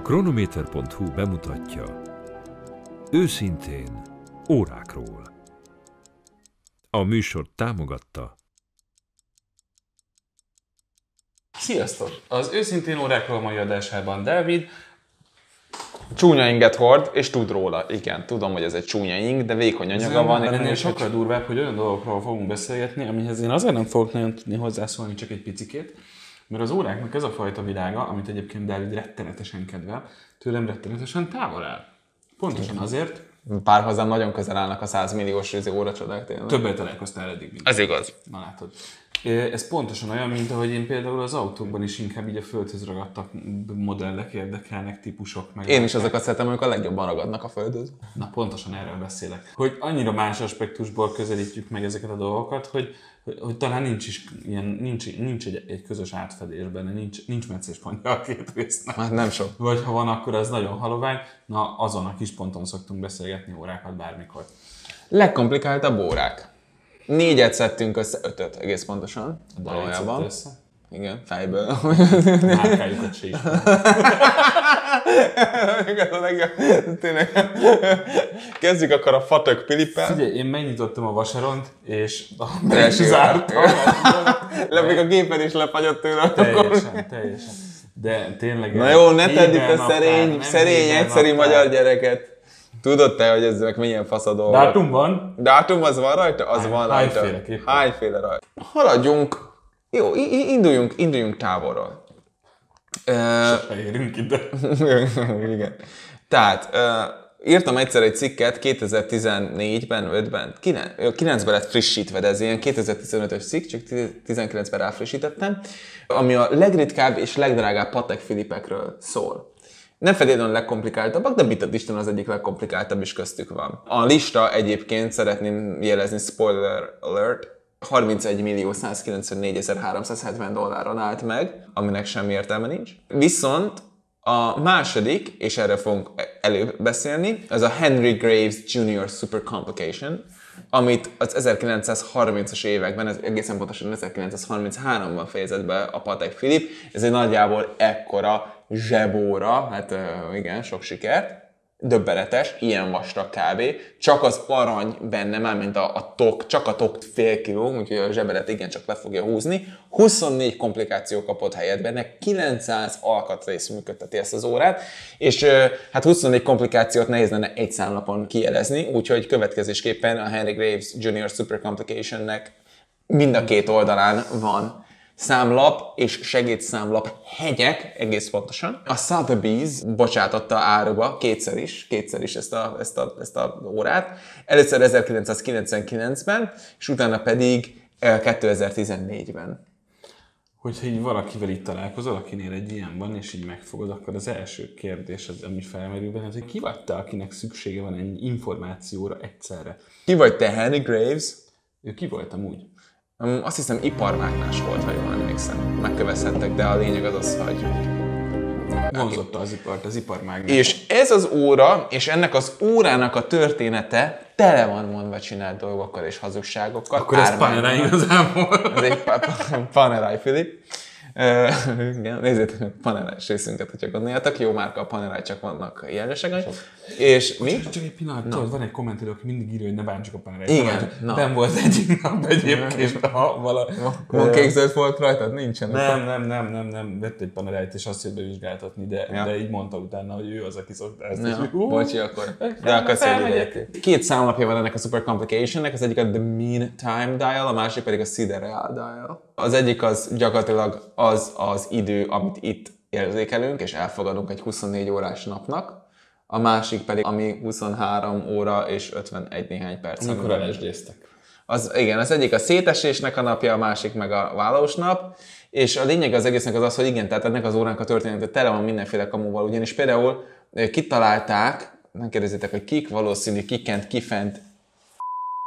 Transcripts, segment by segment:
A Chronometer.hu bemutatja Őszintén órákról. A műsor támogatta Sziasztok! Az őszintén órákról mai adásában Dávid, Csúnya inget hord, és tud róla. Igen, tudom, hogy ez egy csúnya ing, de vékony anyaga van. ennél és sokkal durvább, hogy olyan dolgokról fogunk beszélgetni, amihez én azért nem fogok nagyon tudni hozzászólni, csak egy picikét, mert az óráknak ez a fajta világa, amit egyébként Dávid rettenetesen kedvel, tőlem rettenetesen távol áll. Pontosan azért, Pár hozzám nagyon közel állnak a 100 milliós óra csodák tényleg. többet találkoztál eddig, mint Ez igaz. Na látod. Ez pontosan olyan, mint ahogy én például az autókban is inkább így a földhöz ragadtak modellek érdekelnek, típusok. Meg Én is azokat szeretem, amik a legjobban ragadnak a földhöz. Na pontosan erről beszélek. Hogy annyira más aspektusból közelítjük meg ezeket a dolgokat, hogy, hogy, hogy talán nincs is ilyen, nincs, nincs egy, egy közös átfedés benne, nincs, nincs meccéspontja a két résznek. Hát nem sok. Vagy ha van, akkor az nagyon halovány. Na, azon a kis ponton szoktunk beszélgetni órákat bármikor. Legkomplikáltabb órák. Négyet szedtünk össze, ötöt egész pontosan. Valójában. Össze. Igen, fejből. Márkájukat se is. Ez a legjobb. Tényleg. Kezdjük akkor a Fatök Filippel. Figyelj, én megnyitottam a vasaront, és Első. zártam. Le, még a gépen is lefagyott tőle. Teljesen, teljesen. De tényleg... Na jó, ne tedd itt a szerény, szerény, egyszerű magyar gyereket. Tudod te, hogy ezek milyen fasz a dolgok? Dátum van. Dátum az van rajta? Az Hány- van rajta. Hányféle rajta? Haladjunk. Jó, induljunk, induljunk távolról. Ö, Érünk ide. Igen. Tehát, írtam egyszer egy cikket 2014-ben, 5-ben, 9-ben lett frissítve, de ez ilyen 2015-ös cikk, csak 19-ben ráfrissítettem, ami a legritkább és legdrágább Patek Filipekről szól. Nem feltétlenül a legkomplikáltabbak, de mit Isten az egyik legkomplikáltabb is köztük van. A lista egyébként szeretném jelezni, spoiler alert, 31 millió 194 370 dolláron állt meg, aminek semmi értelme nincs. Viszont a második, és erre fogunk előbb beszélni, az a Henry Graves Jr. Super Complication, amit az 1930-as években, ez egészen pontosan 1933-ban fejezett be a Patek Philip. Ez egy nagyjából ekkora zsebóra, hát igen, sok sikert döbbenetes, ilyen vastag kb. Csak az arany benne, már mint a, a tok, csak a tok fél kiló, úgyhogy a zsebelet igencsak le fogja húzni. 24 komplikáció kapott helyet benne, 900 alkatrész működteti ezt az órát, és hát 24 komplikációt nehéz lenne egy számlapon kijelezni, úgyhogy következésképpen a Henry Graves Jr. Super Complication-nek mind a két oldalán van számlap és segédszámlap hegyek, egész pontosan. A Sotheby's bocsátotta áruba kétszer is, kétszer is ezt a, ezt a, ezt a órát. Először 1999-ben, és utána pedig eh, 2014-ben. Hogyha így valakivel itt találkozol, akinél egy ilyen van, és így megfogod, akkor az első kérdés, az, ami felmerül benned, hogy ki vagy te, akinek szüksége van ennyi információra egyszerre? Ki vagy te, Henry Graves? Ő ki volt amúgy? Azt hiszem iparmágnás volt, ha jól emlékszem. Megkövezhettek, de a lényeg az az, hogy Vonzotta az ipart, az iparmág. És ez az óra, és ennek az órának a története tele van mondva csinált dolgokkal és hazugságokkal. Akkor ez. Panerai igazából. Ez egy pa- pa- Panerai Filip. Igen, nézzétek meg Panerai részünket, hogyha gondoljátok. Jó márka a Panerai, csak vannak ilyenesek. És mi? Csak egy pillanat, tudod, van egy kommentelő, aki mindig írja, hogy ne bántsuk a Panerai. Igen, na. Nem volt egyik nap egyébként, ha vala... Van kékzöld volt rajtad? Nincsen. Nem, nem, nem, nem, nem, vett egy panerájt, és azt jött bevizsgáltatni, de, Ja. de így mondta utána, hogy ő az, aki szokta ezt. Ja, hú, bocsi akkor. De akkor. Két számlapja van ennek a Super Complicationnek, az egyik a The Mean Time Dial, a másik pedig a Sidereal Dial. Az egyik az gyakorlatilag az az idő, amit itt érzékelünk, és elfogadunk egy 24 órás napnak, a másik pedig, ami 23 óra és 51 néhány perc. Amikor elesdéztek. Az, igen, az egyik a szétesésnek a napja, a másik meg a válós nap, és a lényeg az egésznek az az, hogy igen, tehát ennek az órának a története tele van mindenféle kamuval, ugyanis például kitalálták, nem kérdezzétek, hogy kik, valószínű kikent, kifent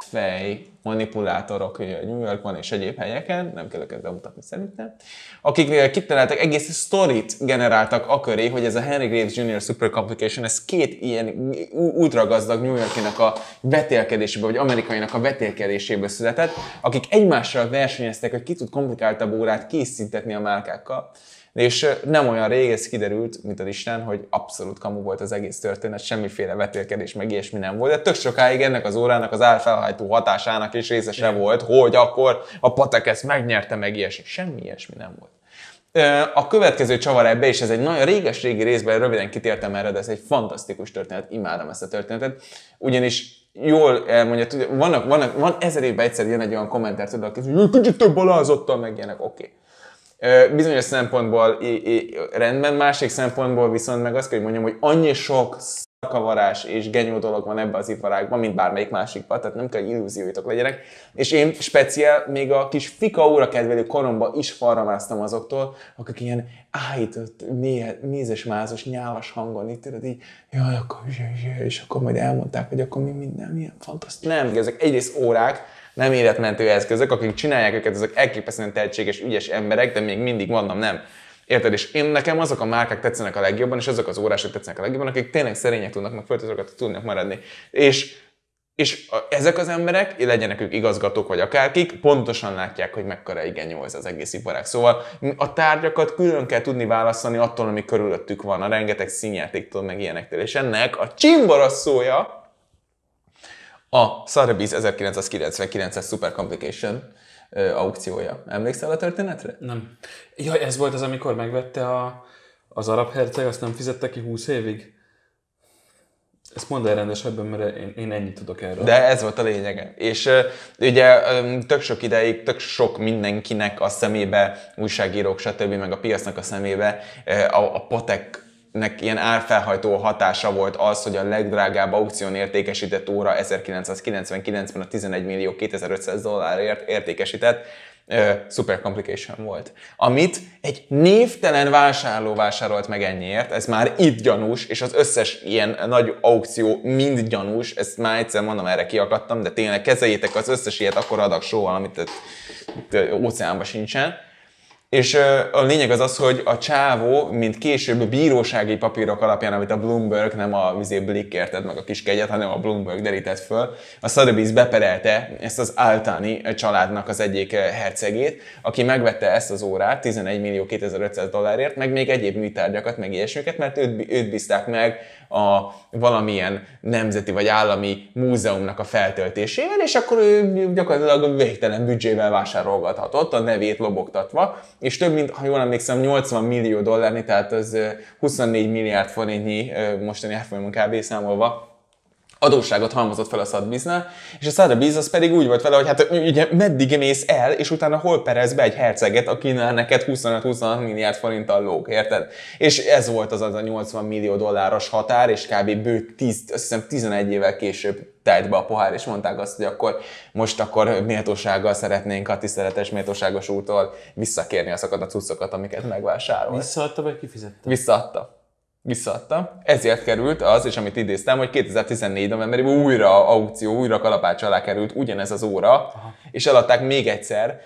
fej, manipulátorok New Yorkban és egyéb helyeken, nem kell őket bemutatni szerintem, akik kitaláltak egész sztorit generáltak a köré, hogy ez a Henry Graves Jr. Super Complication, ez két ilyen ultragazdag New Yorkinak a vetélkedéséből, vagy amerikainak a vetélkedéséből született, akik egymással versenyeztek, hogy ki tud komplikáltabb órát készítetni a márkákkal. És nem olyan rég ez kiderült, mint az Isten, hogy abszolút kamu volt az egész történet, semmiféle vetélkedés, meg ilyesmi nem volt. De tök sokáig ennek az órának az árfelhajtó hatásának is részese Igen. volt, hogy akkor a Patek ezt megnyerte, meg ilyesmi. Semmi ilyesmi nem volt. A következő csavar ebbe, és ez egy nagyon réges-régi részben, röviden kitértem erre, de ez egy fantasztikus történet, imádom ezt a történetet, ugyanis jól elmondja, vannak, vannak, van ezer évben egyszer jön egy olyan kommentár, tudod, hogy kicsit több alázottal meg ilyenek, oké. Okay bizonyos szempontból rendben, másik szempontból viszont meg azt kell, hogy mondjam, hogy annyi sok kavarás és genyó dolog van ebbe az iparágban, mint bármelyik másikban, tehát nem kell, illúzióitok legyenek. És én speciál még a kis fika óra kedvelő koromban is falra másztam azoktól, akik ilyen áhított, mézes, mázos, nyálas hangon itt, tudod így, jaj, akkor, és akkor majd elmondták, hogy akkor mi minden milyen fantasztikus. Nem, ezek egyrészt órák, nem életmentő eszközök, akik csinálják őket, azok elképesztően tehetséges, ügyes emberek, de még mindig vannak nem. Érted? És én nekem azok a márkák tetszenek a legjobban, és azok az órások tetszenek a legjobban, akik tényleg szerények tudnak, meg föltözöket tudnak maradni. És és a, ezek az emberek, legyenek ők igazgatók vagy akárkik, pontosan látják, hogy mekkora ez az egész iparág. Szóval a tárgyakat külön kell tudni választani attól, ami körülöttük van, a rengeteg színjátéktól, meg ilyenektől. És ennek a csimborosszója a Sotheby's 1999-es Super Complication aukciója. Emlékszel a történetre? Nem. Jaj, ez volt az, amikor megvette a, az arab herceg, azt nem fizette ki 20 évig? Ezt mondd el rendesebben, mert én, én ennyit tudok erről. De ez volt a lényege. És uh, ugye um, tök sok ideig, tök sok mindenkinek a szemébe, újságírók, stb., meg a piacnak a szemébe uh, a, a Patek nek ilyen árfelhajtó hatása volt az, hogy a legdrágább aukción értékesített óra 1999-ben a 11 millió 2500 dollárért értékesített uh, Super Complication volt. Amit egy névtelen vásárló vásárolt meg ennyiért, ez már itt gyanús, és az összes ilyen nagy aukció mind gyanús, ezt már egyszer mondom, erre kiakadtam, de tényleg kezeljétek az összes ilyet akkor adag sóval, amit óceánban sincsen és a lényeg az az, hogy a csávó, mint később bírósági papírok alapján, amit a Bloomberg, nem a vizé Blick érted meg a kis kegyet, hanem a Bloomberg derített föl, a Sotheby's beperelte ezt az Altani családnak az egyik hercegét, aki megvette ezt az órát 11 millió 2500 dollárért, meg még egyéb műtárgyakat, meg ilyesmiket, mert őt, őt bízták meg a valamilyen nemzeti vagy állami múzeumnak a feltöltésével, és akkor ő gyakorlatilag végtelen büdzsével vásárolgathatott, a nevét lobogtatva, és több mint, ha jól emlékszem, 80 millió dollárni, tehát az 24 milliárd forintnyi mostani árfolyamon kb. számolva adósságot halmozott fel a Sotheby's-nál, és a Sotheby's az pedig úgy volt vele, hogy hát ugye meddig mész el, és utána hol perez be egy herceget, akinál neked 25-26 milliárd forinttal lóg, érted? És ez volt az az a 80 millió dolláros határ, és kb. bő 10, azt hiszem 11 évvel később telt be a pohár, és mondták azt, hogy akkor most akkor méltósággal szeretnénk a tiszteletes méltóságos úrtól visszakérni azokat a cuccokat, amiket megvásárolt. Visszaadta, vagy kifizetте? Visszaadta visszaadta. Ezért került az, és amit idéztem, hogy 2014 novemberében újra aukció, újra kalapács alá került ugyanez az óra, Aha. és eladták még egyszer,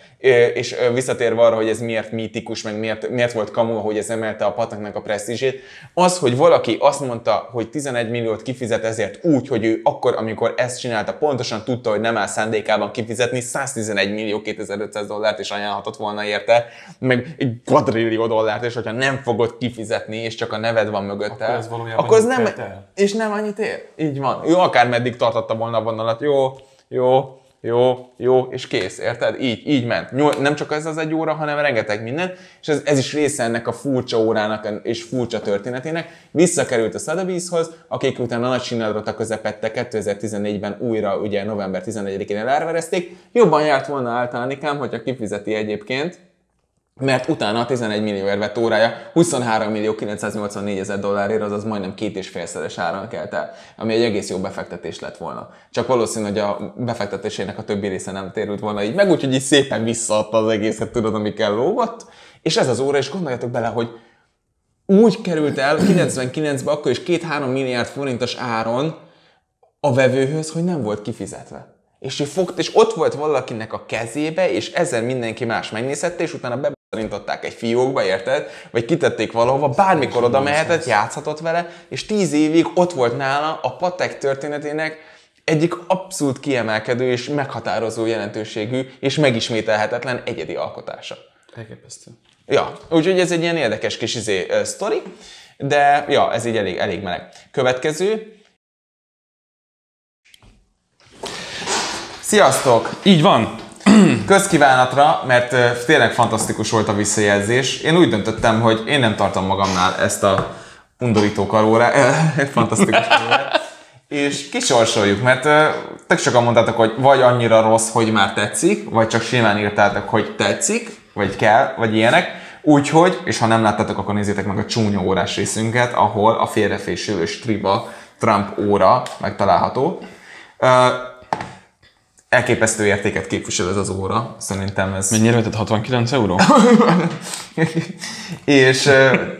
és visszatérve arra, hogy ez miért mítikus, meg miért, miért volt kamu, hogy ez emelte a pataknak a presztízsét, az, hogy valaki azt mondta, hogy 11 milliót kifizet ezért úgy, hogy ő akkor, amikor ezt csinálta, pontosan tudta, hogy nem áll szándékában kifizetni 111 millió 2500 dollárt is ajánlhatott volna érte, meg egy quadrillió dollárt, és hogyha nem fogod kifizetni, és csak a neved van mögötte, akkor ez, akkor ez nem, és nem annyit ér. Így van. Jó, akár meddig tartotta volna a vonalat, jó, jó, jó, jó, és kész, érted? Így, így ment. Nem csak ez az egy óra, hanem rengeteg minden, és ez, ez is része ennek a furcsa órának és furcsa történetének. Visszakerült a Sotheby'shoz, akik utána nagy a közepette 2014-ben újra, ugye november 14-én elárverezték. Jobban járt volna általánikám, hogyha kifizeti egyébként, mert utána a 11 millió vett órája 23 millió 984 ezer dollárért, azaz majdnem két és félszeres áron kelt el, ami egy egész jó befektetés lett volna. Csak valószínű, hogy a befektetésének a többi része nem térült volna így meg, úgyhogy így szépen visszaadta az egészet, tudod, amikkel lógott, és ez az óra, és gondoljatok bele, hogy úgy került el 99-ben akkor is 2-3 milliárd forintos áron a vevőhöz, hogy nem volt kifizetve. és ő fogt, és ott volt valakinek a kezébe, és ezzel mindenki más megnézhette, és utána bebarintották egy fiókba, érted? Vagy kitették valahova, bármikor oda mehetett, játszhatott vele, és tíz évig ott volt nála a patek történetének egyik abszolút kiemelkedő és meghatározó jelentőségű és megismételhetetlen egyedi alkotása. Elképesztő. Ja, úgyhogy ez egy ilyen érdekes kis izé, uh, sztori, de ja, ez így elég, elég meleg. Következő. Sziasztok! Így van. Közkívánatra, mert tényleg fantasztikus volt a visszajelzés. Én úgy döntöttem, hogy én nem tartom magamnál ezt a undorító karórát, fantasztikus karórát, és kisorsoljuk, mert tök sokan mondtátok, hogy vagy annyira rossz, hogy már tetszik, vagy csak simán írtátok, hogy tetszik, vagy kell, vagy ilyenek. Úgyhogy, és ha nem láttátok, akkor nézzétek meg a csúnya órás részünket, ahol a félrefésülős triba Trump óra megtalálható. Elképesztő értéket képvisel ez az óra, szerintem ez... Mennyire vetett? 69 euró? és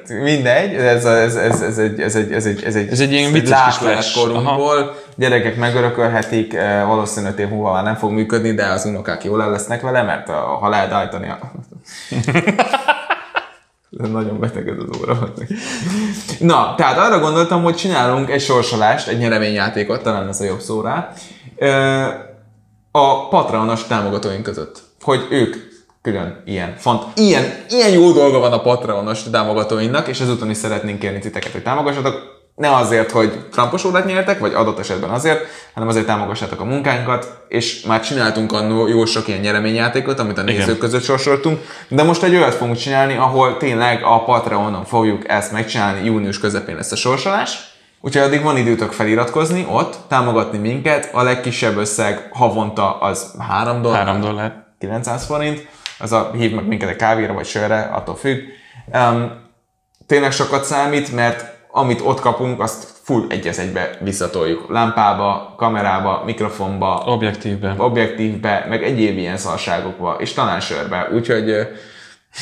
mindegy, ez, ez, ez, ez, egy, ez, egy, ez, egy, ez egy, Ez egy ilyen vicces korunkból. Gyerekek megörökölhetik, valószínűleg 5 év múlva már nem fog működni, de az unokák jól el lesznek vele, mert ha lehet állítani a... Nagyon beteg ez az óra. Na, tehát arra gondoltam, hogy csinálunk egy sorsolást, egy nyereményjátékot, talán ez a jobb szó rá, a Patreonos támogatóink között. Hogy ők külön ilyen, font, ilyen, ilyen jó dolga van a Patreonos támogatóinknak, és ezúton is szeretnénk kérni titeket, hogy támogassatok. Ne azért, hogy Trumpos órát nyertek, vagy adott esetben azért, hanem azért támogassátok a munkánkat, és már csináltunk annó jó sok ilyen nyereményjátékot, amit a nézők Igen. között sorsoltunk, de most egy olyat fogunk csinálni, ahol tényleg a Patreonon fogjuk ezt megcsinálni, június közepén lesz a sorsolás, Úgyhogy addig van időtök feliratkozni ott, támogatni minket, a legkisebb összeg havonta az 3 dollár, 3 dollár. 900 forint, az a hív meg minket egy kávéra vagy sörre, attól függ. Um, tényleg sokat számít, mert amit ott kapunk, azt full egy az egybe visszatoljuk. Lámpába, kamerába, mikrofonba, Objektívben. objektívbe, meg egyéb ilyen szarságokba, és talán sörbe. Úgyhogy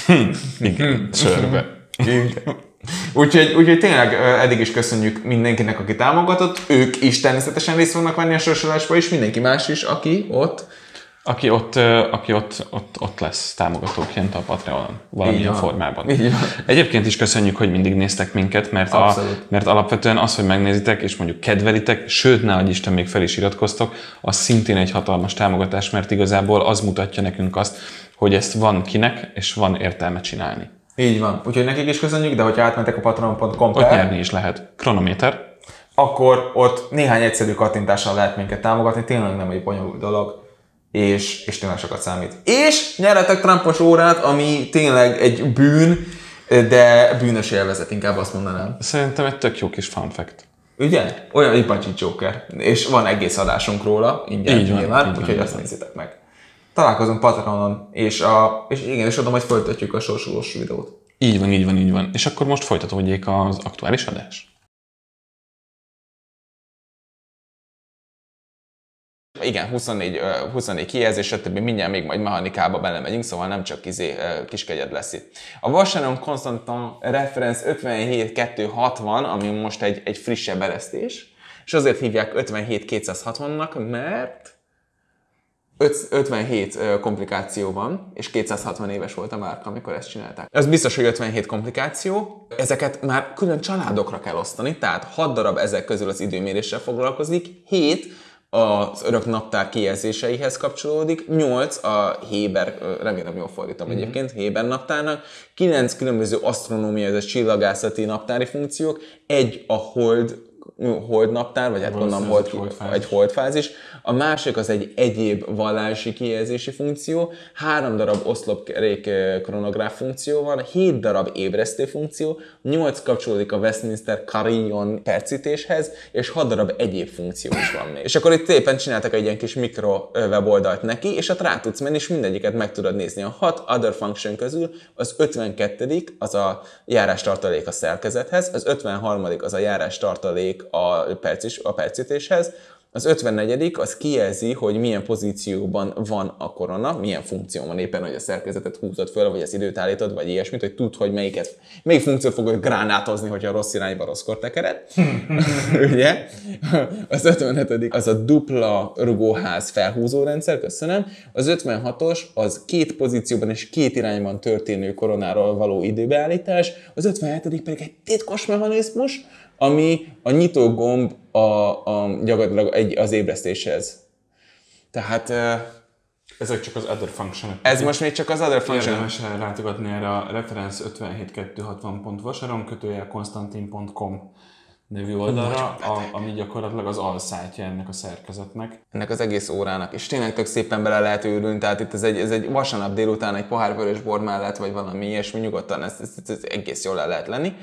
Igen. Sörbe. Úgyhogy, úgyhogy tényleg eddig is köszönjük mindenkinek, aki támogatott. Ők is természetesen részt fognak venni a sorsolásba, és mindenki más is, aki ott. Aki ott, aki ott, ott, ott lesz támogatóként a Patreonon, valamilyen van. formában. Van. Egyébként is köszönjük, hogy mindig néztek minket, mert, a, mert alapvetően az, hogy megnézitek, és mondjuk kedvelitek, sőt, ne adj Isten, még fel is iratkoztok, az szintén egy hatalmas támogatás, mert igazából az mutatja nekünk azt, hogy ezt van kinek, és van értelme csinálni. Így van. Úgyhogy nekik is köszönjük, de hogyha átmentek a patreon.com Ott nyerni is lehet. Kronométer. akkor ott néhány egyszerű kattintással lehet minket támogatni, tényleg nem egy bonyolult dolog, és, és tényleg sokat számít. És nyeretek Trumpos órát, ami tényleg egy bűn, de bűnös élvezet, inkább azt mondanám. Szerintem egy tök jó kis fun fact. Ugye? Olyan Ipachi Joker. És van egész adásunk róla, ingyen Így van, nyilván, így van, úgyhogy azt nézzétek meg. Találkozunk Patreonon, és, a, és igen, és oda majd folytatjuk a sorsolós videót. Így van, így van, így van. És akkor most folytatódjék az aktuális adás. Igen, 24, ö, 24 kijelzés, stb. mindjárt még majd mechanikába belemegyünk, szóval nem csak izé, kiskegyed lesz itt. A Vacheron Constantin Reference 57260, ami most egy, egy frissebb eresztés, és azért hívják 57260-nak, mert 57 ö, komplikáció van, és 260 éves volt a márka, amikor ezt csinálták. Ez biztos, hogy 57 komplikáció. Ezeket már külön családokra kell osztani, tehát 6 darab ezek közül az időméréssel foglalkozik, 7 az örök naptár kijelzéseihez kapcsolódik, 8 a Héber, remélem jól fordítom mm-hmm. egyébként, Héber naptárnak, 9 különböző asztronómiai, ez a csillagászati naptári funkciók, egy a hold hold naptár, vagy hát gondolom hold, holdfázis. egy holdfázis. A másik az egy egyéb vallási kijelzési funkció, három darab oszlopkerék kronográf funkció van, hét darab ébresztő funkció, nyolc kapcsolódik a Westminster Carillon percítéshez, és hat darab egyéb funkció is van még. És akkor itt éppen csináltak egy ilyen kis mikro weboldalt neki, és ott rá tudsz menni, és mindegyiket meg tudod nézni. A hat other function közül az 52 az a járástartalék a szerkezethez, az 53 az a járástartalék a, percis, a percítéshez, Az 54. az kijelzi, hogy milyen pozícióban van a korona, milyen funkció van éppen, hogy a szerkezetet húzod föl, vagy az időt állítod, vagy ilyesmit, hogy tud, hogy melyiket, melyik funkciót fogod gránátozni, hogyha rossz irányba rosszkor tekered. Ugye? Az 57. az a dupla rugóház felhúzó rendszer, köszönöm. Az 56-os az két pozícióban és két irányban történő koronáról való időbeállítás. Az 57. pedig egy titkos mechanizmus, ami a nyitógomb a, a, gyakorlatilag egy, az ébresztéshez. Tehát Ezek csak az other function ez most még csak az other function. Érdemes látogatni erre a reference 57260.vasaron kötőjel konstantin.com nevű oldalra, a, ami gyakorlatilag az alszájtja ennek a szerkezetnek. ennek az egész órának, és tényleg tök szépen bele lehet őrülni, tehát itt ez egy, ez egy vasárnap délután egy pohár vörös bor mellett, vagy valami ilyesmi, nyugodtan ez, ez, ez egész jól el lehet lenni.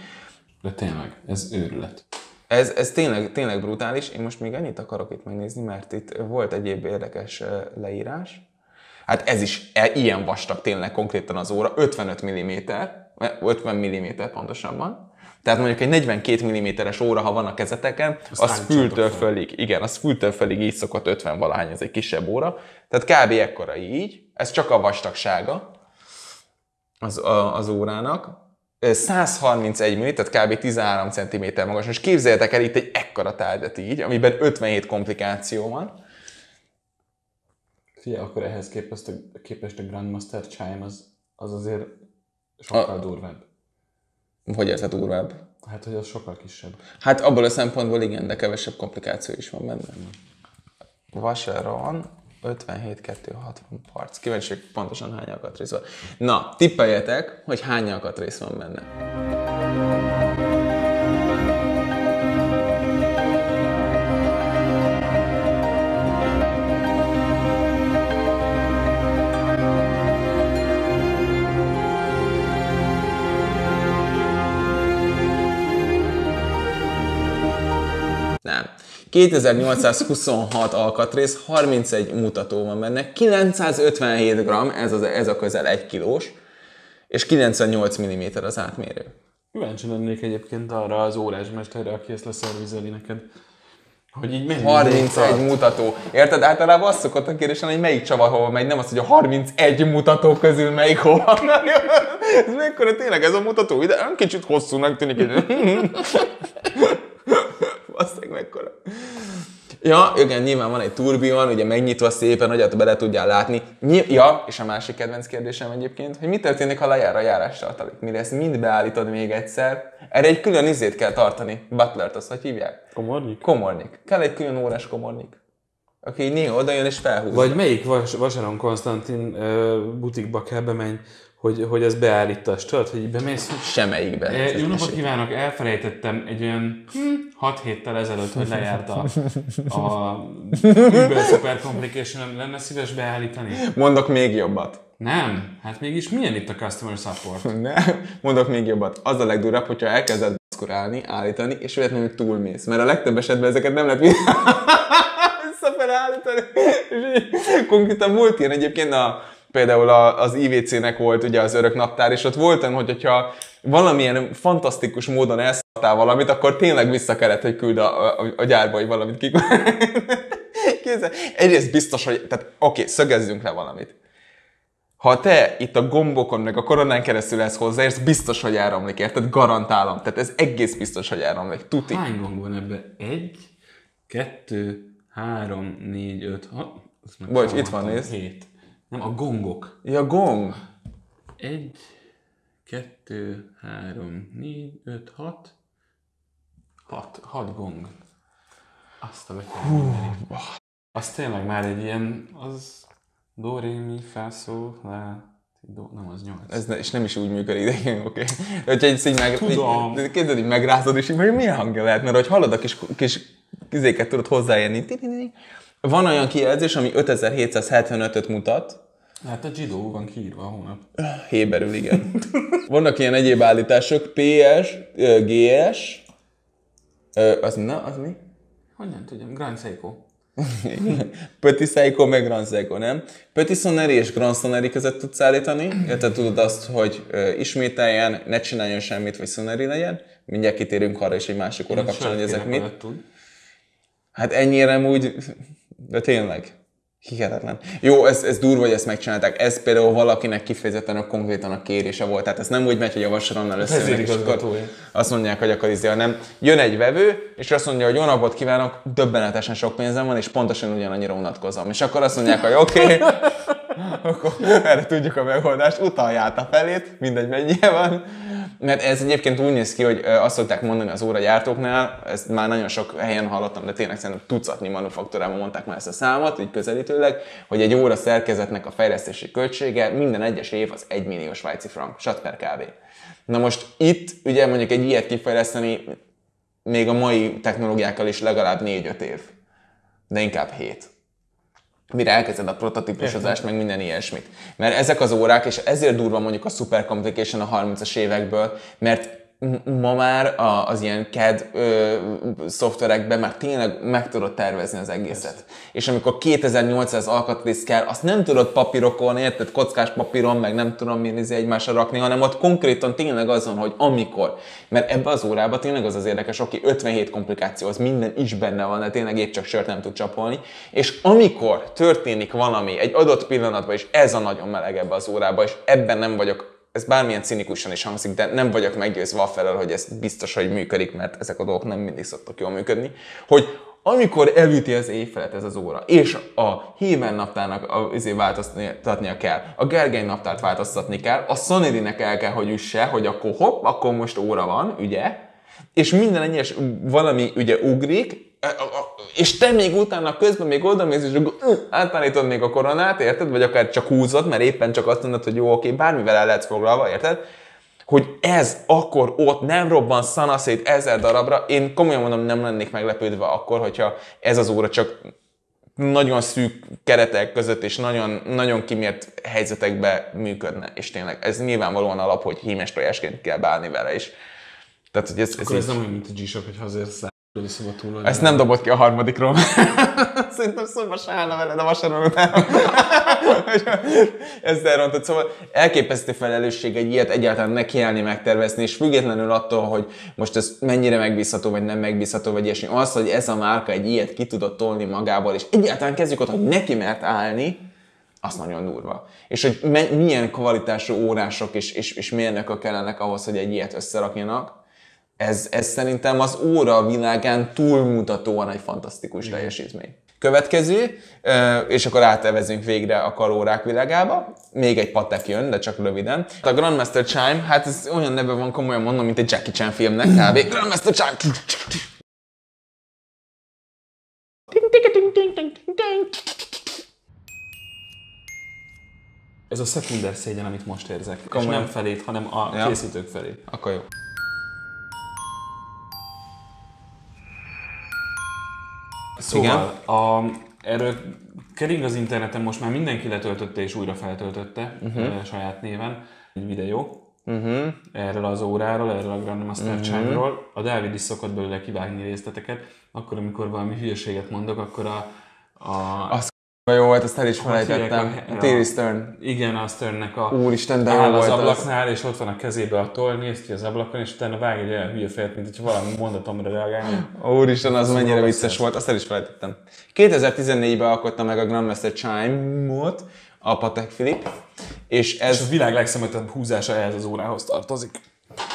De tényleg, ez őrület. Ez, ez tényleg, tényleg brutális. Én most még annyit akarok itt megnézni, mert itt volt egyéb érdekes leírás. Hát ez is e, ilyen vastag tényleg konkrétan az óra, 55 mm, 50 mm pontosabban. Tehát mondjuk egy 42 mm-es óra, ha van a kezeteken, az fültől fel. fölig, igen, az fültől fölig így szokott 50 valahány, ez egy kisebb óra. Tehát kb. ekkora így, ez csak a vastagsága az, a, az órának. Ö, 131 mm, tehát kb. 13 cm magas. Most képzeljétek el itt egy ekkora tárgyat így, amiben 57 komplikáció van. Figyelj, akkor ehhez képest a, képest a Grandmaster Chime az, az azért sokkal A- durvább. Hogy érted durvább? Hát, hogy az sokkal kisebb. Hát abból a szempontból igen, de kevesebb komplikáció is van benne. Vacheron 57-260 parc. Kíváncsi, vagyok, pontosan hány alkatrész van. Na, tippeljetek, hogy hány alkatrész van benne. 2826 alkatrész, 31 mutató van benne, 957 g, ez, az, ez a közel 1 kilós, és 98 mm az átmérő. Kíváncsi lennék egyébként arra az órásmesterre, aki ezt leszervizeli neked. Hogy így mennyi 31 mutató. Érted? Általában azt szokott a kérdés lenni, hogy melyik csavar hova megy, nem az, hogy a 31 mutató közül melyik hova. ez mekkora tényleg ez a mutató ide? Kicsit hosszúnak tűnik. Basszeg mekkora. Ja, igen, nyilván van egy turbion, ugye megnyitva szépen, hogy bele tudjál látni. Ny- ja, és a másik kedvenc kérdésem egyébként, hogy mi történik, ha lejár a járástartalék? Mire ezt mind beállítod még egyszer? Erre egy külön izét kell tartani. Butlert, azt hogy hívják? Komornyik? Komornik. Kell egy külön órás komornik. Aki néha oda jön és felhúz. Vagy melyik vas, Vasaron Konstantin uh, butikba kell bemenj, hogy, hogy ezt beállítass, tudod, hogy bemész, hogy Semmelyikbe. Eh, Jó napot kívánok, elfelejtettem egy olyan 6 héttel ezelőtt, hogy lejárt a, a Uber Super Complication, lenne szíves beállítani? Mondok még jobbat. Nem, hát mégis milyen itt a customer support? Ne, mondok még jobbat. Az a legdurvább, hogyha elkezded baszkurálni, állítani, és véletlenül túlmész. Mert a legtöbb esetben ezeket nem lehet visszafele állítani. És konkrétan volt ilyen egyébként a, például az IVC-nek volt ugye az örök naptár, és ott volt olyan, hogy hogyha valamilyen fantasztikus módon elszálltál valamit, akkor tényleg vissza kellett, hogy küld a, a, a gyárba, hogy valamit kik... Képzel, egyrészt biztos, hogy, tehát oké, szögezzünk le valamit. Ha te itt a gombokon, meg a koronán keresztül ezt hozzáérsz, biztos, hogy áramlik, érted? Garantálom. Tehát ez egész biztos, hogy áramlik. Tuti. Hány gomb van ebbe? Egy, kettő, három, négy, öt, hat. Bocs, itt van, nézd. Hét. Nem, a gongok. Ja, gong. Egy, kettő, három, négy, öt, hat. Hat, hat gong. Azt a betyárni. Az tényleg már egy ilyen, az do, ré, mi, fá, szó, lá, do, nem az nyolc. Ez ne, és nem is úgy működik, de igen, oké. Okay. Hogyha egy így meg, Tudom. így, képzeld, így megrázod, és így, hogy milyen hangja lehet, mert hogy hallod a kis, kis kizéket tudod hozzáérni. Van olyan kijelzés, ami 5775-öt mutat, Hát a Jidó van kiírva a hónap. Héberül, igen. Vannak ilyen egyéb állítások, PS, GS, az, na, az mi? Nem tudjam, Grand Seiko. Petit Seiko, meg Grand Seiko, nem? Petit Soneri és Grand Soneri között tudsz állítani, illetve tudod azt, hogy ismételjen, ne csináljon semmit, vagy Soneri legyen. Mindjárt kitérünk arra is egy másik óra kapcsolatban, hogy ezek mit. Tud. Hát ennyire úgy, de tényleg. Hihetetlen. Jó, ez, ez durva, hogy ezt megcsinálták. Ez például valakinek kifejezetten a konkrétan a kérése volt. Tehát ez nem úgy megy, hogy a vasaronnal összejönnek, és akkor azt mondják, hogy akkor izé, hanem jön egy vevő, és azt mondja, hogy jó napot kívánok, döbbenetesen sok pénzem van, és pontosan ugyanannyira unatkozom. És akkor azt mondják, hogy oké, okay, akkor erre tudjuk a megoldást, utalját a felét, mindegy mennyie van. Mert ez egyébként úgy néz ki, hogy azt szokták mondani az óragyártóknál, ezt már nagyon sok helyen hallottam, de tényleg szerintem tucatnyi manufaktúrában mondták már ezt a számot, így közelítőleg, hogy egy óra szerkezetnek a fejlesztési költsége minden egyes év az 1 millió svájci frank, sat per kávé. Na most itt ugye mondjuk egy ilyet kifejleszteni még a mai technológiákkal is legalább 4-5 év, de inkább 7 mire elkezded a prototípusozást, meg minden ilyesmit. Mert ezek az órák, és ezért durva mondjuk a Super Complication a 30-as évekből, mert ma már a, az ilyen CAD ö, szoftverekben már tényleg meg tudod tervezni az egészet. És amikor 2800 alkatrész kell, azt nem tudod papírokon, érted, kockás papíron, meg nem tudom mi izé egymásra rakni, hanem ott konkrétan tényleg azon, hogy amikor. Mert ebbe az órába tényleg az az érdekes, aki 57 komplikáció, az minden is benne van, de tényleg épp csak sört nem tud csapolni. És amikor történik valami egy adott pillanatban, és ez a nagyon meleg ebbe az órába, és ebben nem vagyok ez bármilyen cinikusan is hangzik, de nem vagyok meggyőzve afelől, hogy ez biztos, hogy működik, mert ezek a dolgok nem mindig szoktak jól működni, hogy amikor elüti az éjfelet ez az óra, és a Hémen naptárnak a, azért változtatnia kell, a Gergely naptárt változtatni kell, a Sonerinek el kell, hogy üsse, hogy akkor hopp, akkor most óra van, ugye? És minden egyes valami ugye ugrik, és te még utána közben még oda mész, és hm, átállítod még a koronát, érted? Vagy akár csak húzod, mert éppen csak azt mondod, hogy jó, oké, bármivel el lehetsz foglalva, érted? Hogy ez akkor ott nem robban szanaszét ezer darabra, én komolyan mondom, nem lennék meglepődve akkor, hogyha ez az óra csak nagyon szűk keretek között és nagyon, nagyon kimért helyzetekbe működne. És tényleg ez nyilvánvalóan alap, hogy hímes tojásként kell bánni vele is. Tehát, hogy ez, ez, Akkor így- ez nem olyan, mint a G-Shock, hogy hazérsz szóval túl ezt nem dobott ki a harmadikról. Szerintem szóba se állna veled a vasaron után. Ezt elrontott. Szóval elképesztő felelősség egy ilyet egyáltalán nekiállni, megtervezni, és függetlenül attól, hogy most ez mennyire megbízható, vagy nem megbízható, vagy ilyesmi. Az, hogy ez a márka egy ilyet ki tudott tolni magából, és egyáltalán kezdjük ott, hogy neki mert állni, az nagyon durva. És hogy milyen kvalitású órások és, és, és mérnökök kellenek ahhoz, hogy egy ilyet összerakjanak, ez, ez szerintem az óra világán túlmutatóan egy fantasztikus teljesítmény. Következő, és akkor átevezünk végre a karórák világába. Még egy patek jön, de csak röviden. A Grandmaster Chime, hát ez olyan neve van, komolyan mondom, mint egy Jackie Chan filmnek kb. Grandmaster Chime! Ez a szekunder szégyen, amit most érzek. Komolyan. És nem felét, hanem a Ja. készítők felé. Akkor jó. Szóval, a, erről kering az interneten, most már mindenki letöltötte és újra feltöltötte uh-huh. saját néven egy videó uh-huh. erről az óráról, erről a Grandmaster uh-huh. Chime-ról. A Dávid is szokott belőle kivágni részleteket. Akkor, amikor valami hülyeséget mondok, akkor a, a Az jó volt, azt el is felejtettem. a- A Terry Stern. igen, a Sternnek a Úristen, de áll az volt az. ablaknál, és ott van a kezébe a toll, néz ki az ablakon, és utána vág egy olyan hülye fejet, mint hogyha valami mondatomra reagálni. Úristen, az mennyire rossz vicces ez. volt, azt el is felejtettem. 2014-ben alkotta meg a Grandmaster Chime-ot a Patek Philippe, és És ez a világ legszemetebb húzása ehhez az órához tartozik.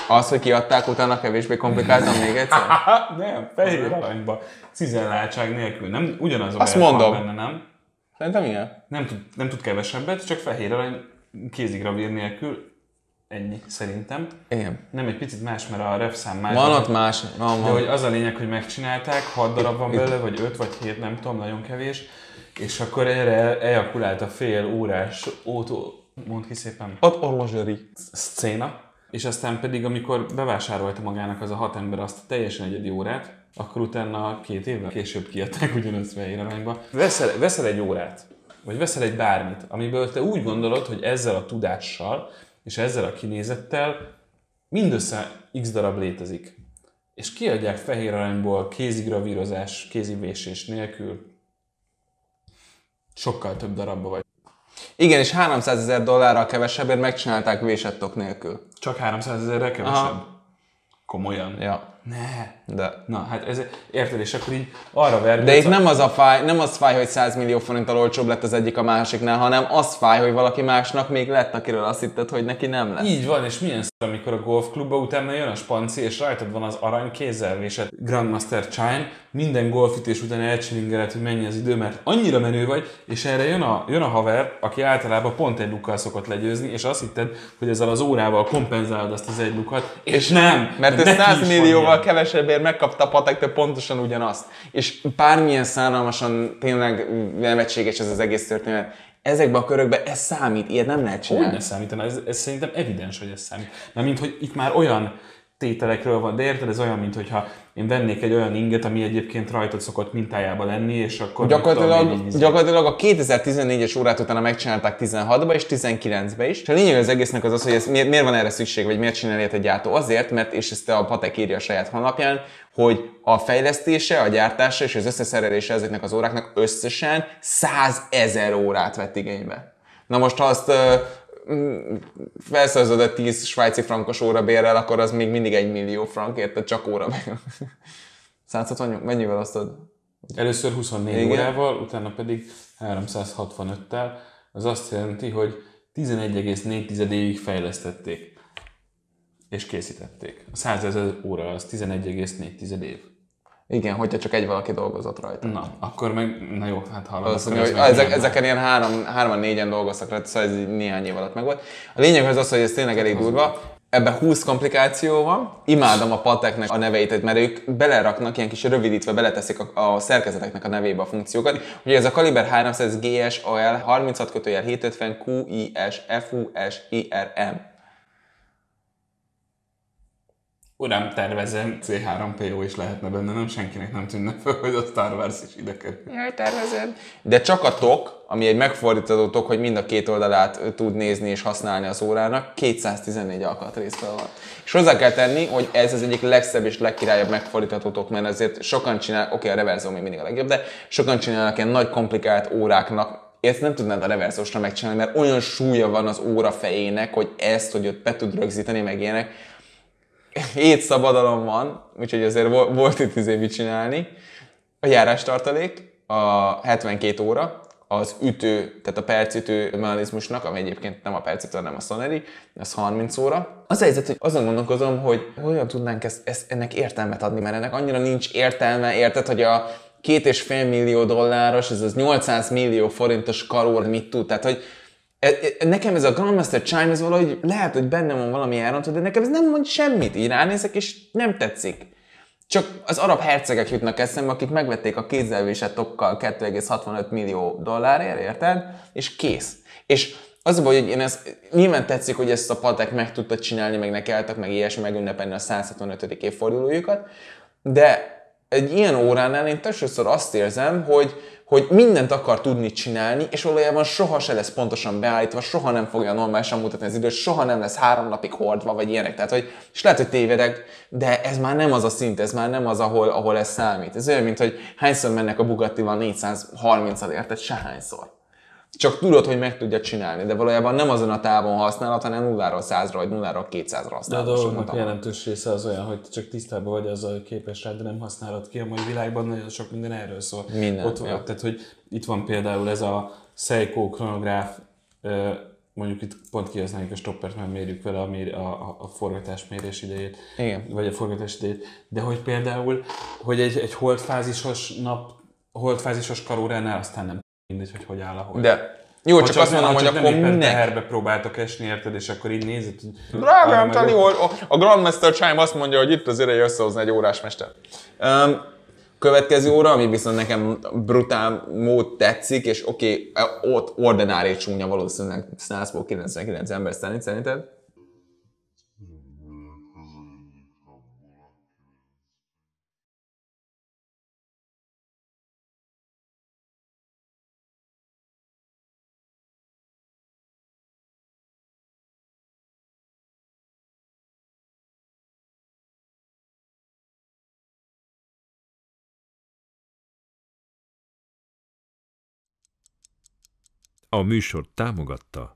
az, hogy kiadták utána kevésbé komplikáltan még egyszer. Nem, fehér aranyba, cizelláltság nélkül. Nem ugyanaz a Azt mondom. benne, nem? Szerintem igen. Nem tud, nem tud kevesebbet, csak fehér arany kézigravír nélkül. Ennyi, szerintem. Igen. Nem egy picit más, mert a refszám más. Van de- ott más, van, De van. hogy az a lényeg, hogy megcsinálták, 6 darab van belőle, vagy 5 vagy 7, nem tudom, nagyon kevés. És akkor erre ejakulált a fél órás ótó, mond ki szépen, Ott orlozsöri. szcéna, és aztán pedig, amikor bevásárolta magának az a hat ember azt a teljesen egyedi órát, akkor utána két évvel később kiadták ugyanazt fehér aranyba. Veszel, veszel egy órát, vagy veszel egy bármit, amiből te úgy gondolod, hogy ezzel a tudással és ezzel a kinézettel mindössze x darab létezik. És kiadják fehér aranyból kézigravírozás, kézivésés nélkül sokkal több darabba vagy. Igen, és 300 ezer dollárral kevesebbért megcsinálták vésettok nélkül. Csak 300 ezerrel kevesebb? Aha. Komolyan. Ja. Ne. De. Na, hát ez, érted, és akkor így arra vergődsz. De itt nem az a fáj, nem az fáj, hogy 100 millió forinttal olcsóbb lett az egyik a másiknál, hanem az fáj, hogy valaki másnak még lett, akiről azt hitted, hogy neki nem lesz. Így van, és milyen szar, amikor a golfklubba utána jön a spanci, és rajtad van az arany kézzel vésett Grandmaster Chine, minden golfütés után elcsilingeled, hogy mennyi az idő, mert annyira menő vagy, és erre jön a, jön a haver, aki általában pont egy lukkal szokott legyőzni, és azt hitted, hogy ezzel az órával kompenzálod azt az egy lukat, és, és nem. Mert neki 100 is van millióval ilyen. kevesebbért megkapta a patektől pontosan ugyanazt. És bármilyen szánalmasan tényleg nevetséges ez az egész történet, ezekben a körökben ez számít, ilyet nem lehet Hogy csinálni. ne számítana? Ez, ez szerintem evidens, hogy ez számít. Mert mint hogy itt már olyan tételekről van, de érted, ez olyan, mint hogyha én vennék egy olyan inget, ami egyébként rajtad szokott mintájába lenni, és akkor... tudom, Gyakorlatilag, gyakorlatilag a 2014-es órát utána megcsinálták 16-ba és 19-be is. És a lényeg az egésznek az az, hogy ez miért, miért van erre szükség, vagy miért csinálja egy gyártó? Azért, mert, és ezt a Patek írja a saját honlapján, hogy a fejlesztése, a gyártása és az összeszerelése ezeknek az óráknak összesen 100 ezer órát vett igénybe. Na most, ha azt mm, felszerződött egy 10 svájci frankos órabérrel, akkor az még mindig egy millió frank, érted? Csak óra. 160, mennyivel osztod? Először 24 Igen. órával, utána pedig 365-tel. Az azt jelenti, hogy 11,4 évig fejlesztették. És készítették. A 100 ezer óra az 11,4 év. Igen, hogyha csak egy valaki dolgozott rajta. Na, akkor meg, na jó, hát hallom. Ez hogy ezek, ezeken ilyen három, hárman, négyen dolgoztak rajta, szóval ez néhány év alatt megvolt. A lényeg az az, hogy ez tényleg elég durva. Ebben 20 komplikáció van. Imádom a pateknek a neveit, mert ők beleraknak, ilyen kis rövidítve beleteszik a, a szerkezeteknek a nevébe a funkciókat. Ugye ez a Kaliber 300 GS AL 36 kötőjel 750 QIS FUS IRM. Uram, tervezem, C3PO is lehetne benne, nem senkinek nem tűnne fel, hogy a Star Wars is ide kerül. Jaj, tervezed. De csak a tok, ami egy megfordítható tok, hogy mind a két oldalát tud nézni és használni az órának, 214 alkatrészből van. És hozzá kell tenni, hogy ez az egyik legszebb és legkirályabb megfordítható tok, mert ezért sokan csinál, oké, a reverzó még mindig a legjobb, de sokan csinálnak ilyen nagy komplikált óráknak ezt nem tudnád a reverzósra megcsinálni, mert olyan súlya van az óra fejének, hogy ezt, hogy ott be tud rögzíteni, meg ilyenek. Hét szabadalom van, úgyhogy azért vol- volt itt izé mit csinálni. A járástartalék, a 72 óra, az ütő, tehát a percütő mechanizmusnak, ami egyébként nem a percütő, hanem a Soneri, az 30 óra. Az helyzet, hogy azon gondolkozom, hogy hogyan tudnánk ezt, ezt, ennek értelmet adni, mert ennek annyira nincs értelme, érted, hogy a két és fél millió dolláros, ez az 800 millió forintos karor mit tud, tehát hogy nekem ez a Grandmaster Chime, ez valahogy lehet, hogy bennem van valami elrontva, de nekem ez nem mond semmit. Így ránézek, és nem tetszik. Csak az arab hercegek jutnak eszembe, akik megvették a kézzelvésett tokkal 2,65 millió dollárért, érted? És kész. És az a baj, hogy én ezt, nyilván tetszik, hogy ezt a patek meg tudta csinálni, meg nekeltek, meg ilyesmi, megünnepelni a 175. évfordulójukat, de egy ilyen óránál én többször azt érzem, hogy, hogy mindent akar tudni csinálni, és valójában soha se lesz pontosan beállítva, soha nem fogja normálisan mutatni az időt, soha nem lesz három napig hordva, vagy ilyenek. Tehát, hogy, és lehet, hogy tévedek, de ez már nem az a szint, ez már nem az, ahol, ahol ez számít. Ez olyan, mint hogy hányszor mennek a Bugattival 430-al, érted? Sehányszor. Csak tudod, hogy meg tudja csinálni, de valójában nem azon a távon használod, hanem 0-ról 100-ra, vagy 0-ról 200-ra De a használod. dolgoknak jelentős része az olyan, hogy csak tisztában vagy azzal, hogy képes rá, de nem használod ki. A mai világban nagyon sok minden erről szól. Minden, Ott van, ja. tehát, hogy itt van például ez a Seiko kronográf, mondjuk itt pont kihasználjuk a stoppert, mert mérjük vele a, mér, a, a, a forgatásmérés idejét, Igen. vagy a forgatás idejét, de hogy például, hogy egy, egy holdfázisos nap, holdfázisos karóránál aztán nem mindegy, hogy hogy áll a hold. De jó, Ha csak azt mondom, hogy csak akkor nem éppen minek? teherbe próbáltok esni, érted, és akkor így nézed. Drágám, hogy a Grandmaster Chime azt mondja, hogy itt az ideje összehozni egy órásmester. Um, következő óra, ami viszont nekem brutál mód tetszik, és oké, okay, ott ordinári csúnya valószínűleg 100-ból 99 ember szerint, szerinted? A műsort támogatta